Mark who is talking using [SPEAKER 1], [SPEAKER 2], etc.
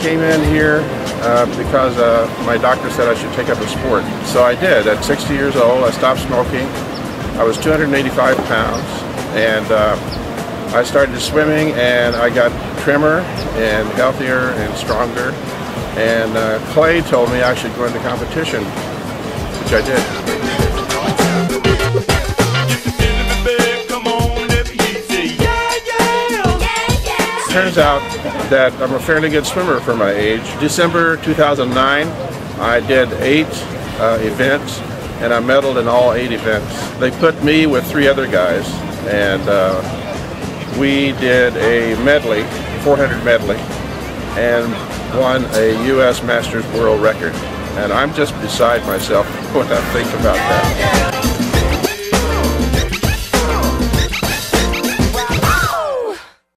[SPEAKER 1] came in here uh, because uh, my doctor said I should take up a sport. So I did. At 60 years old, I stopped smoking. I was 285 pounds, and uh, I started swimming, and I got trimmer and healthier and stronger. And uh, Clay told me I should go into competition, which I did. Turns out that I'm a fairly good swimmer for my age. December 2009, I did eight uh, events and I medaled in all eight events. They put me with three other guys and uh, we did a medley, 400 medley, and won a U.S. Masters World Record. And I'm just beside myself when I think about that.